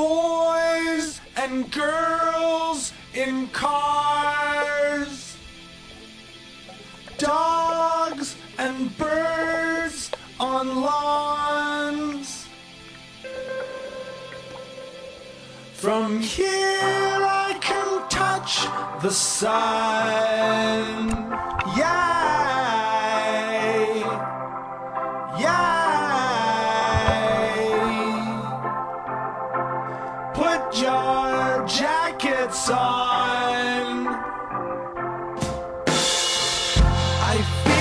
boys and girls in cars, dogs and birds on lawns. From here I can touch the sun. Yeah. Your jackets on. I feel.